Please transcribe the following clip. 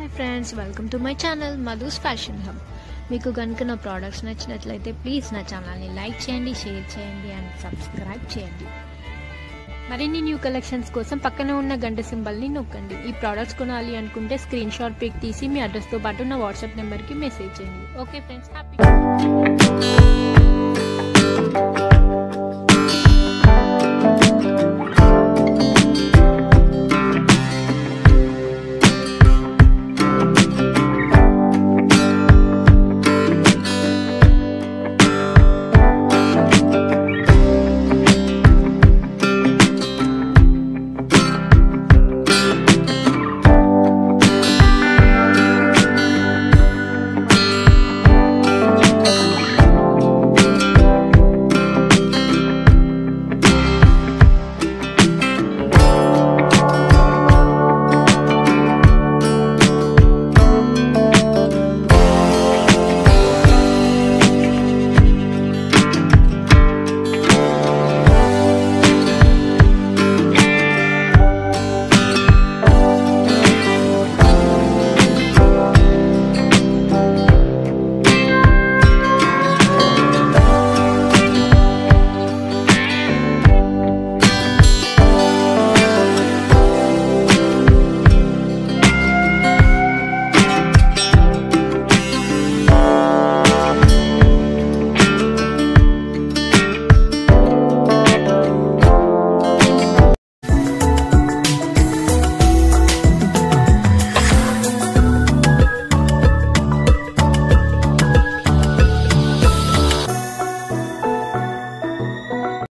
Hi friends welcome to my channel Madhu's fashion hub మీకు కనుక నా ప్రోడక్ట్స్ నచ్చినట్లయితే ప్లీజ్ నా ఛానల్ని లైక్ చేయండి షేర్ చేయండి అండ్ సబ్స్క్రైబ్ చేయండి. మరిన్ని న్యూ కలెక్షన్స్ కోసం పక్కనే ఉన్న గంట సింబల్ని నొక్కండి. ఈ ప్రోడక్ట్స్ కొనాలి అనుకుంటే స్క్రీన్ షాట్ పిక్ తీసి మీ అడ్రస్తో పాటు నా వాట్సాప్ నెంబర్కి మెసేజ్ చేయండి. Okay friends happy